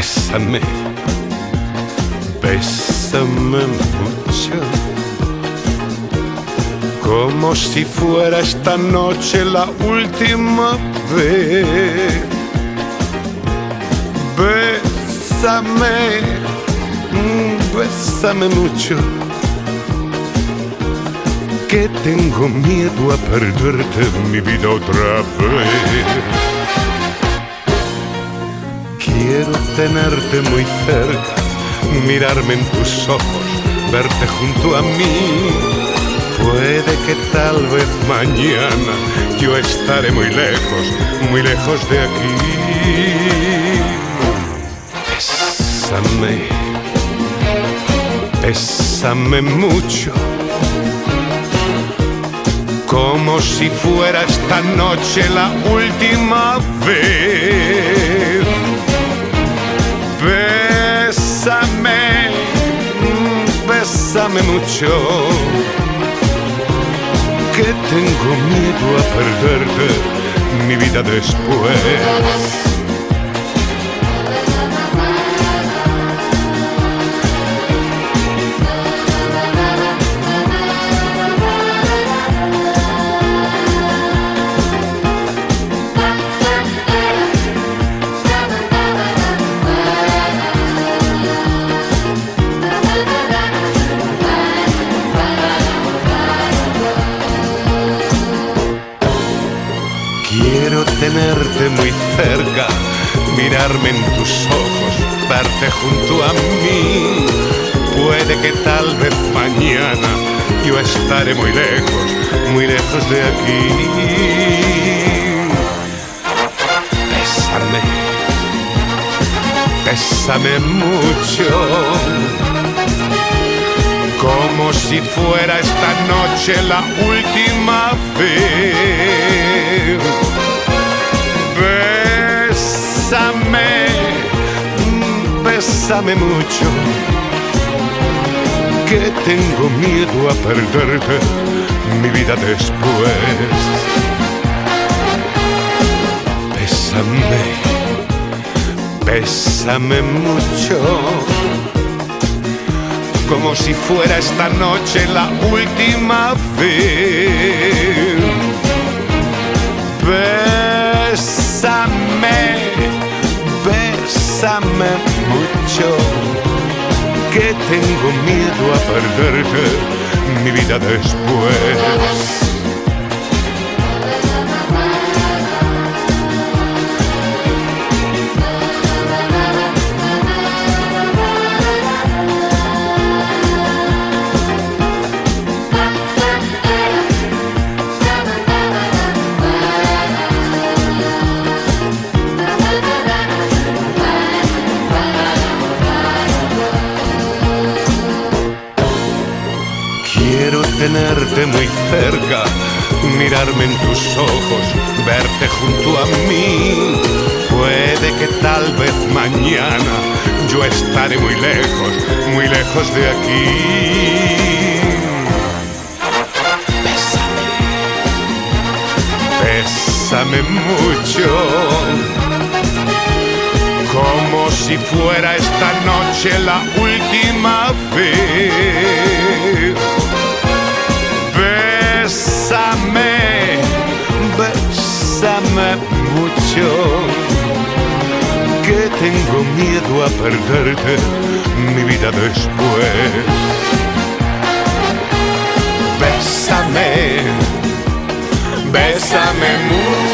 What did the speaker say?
Bésame, bésame mucho. Como si fuera esta noche la última vez. Bésame, mm, bésame mucho. Que tengo miedo a perderte mi vida otra vez. Quiero tenerte muy cerca, mirarme en tus ojos, verte junto a mí. Puede que tal vez mañana yo estaré muy lejos, muy lejos de aquí. Bésame, bésame mucho, como si fuera esta noche la última vez. Mucho, que tengo miedo a perderte mi vida después. Quiero tenerte muy cerca, mirarme en tus ojos, verte junto a mí. Puede que tal vez mañana yo estaré muy lejos, muy lejos de aquí. Bésame, bésame mucho como si fuera esta noche la última vez. Bésame, mm, bésame mucho, que tengo miedo a perderte mi vida después. Bésame, bésame mucho como si fuera esta noche la última vez. Bésame, bésame mucho, que tengo miedo a perderte mi vida después. Tenerte muy cerca, mirarme en tus ojos, verte junto a mí. Puede que tal vez mañana yo estaré muy lejos, muy lejos de aquí. Bésame, bésame mucho, como si fuera esta noche la última vez. Miedo a perderte mi vida después. Bésame, bésame mucho